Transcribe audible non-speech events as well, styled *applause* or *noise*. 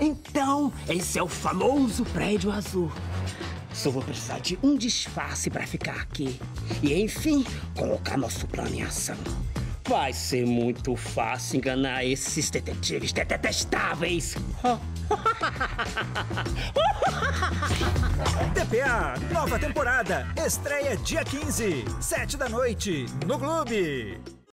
Então, esse é o famoso prédio azul. Só vou precisar de um disfarce para ficar aqui. E enfim, colocar nosso plano em ação. Vai ser muito fácil enganar esses detetives detestáveis. *laughs* TPA, nova temporada, estreia dia 15, 7 da noite, no Clube.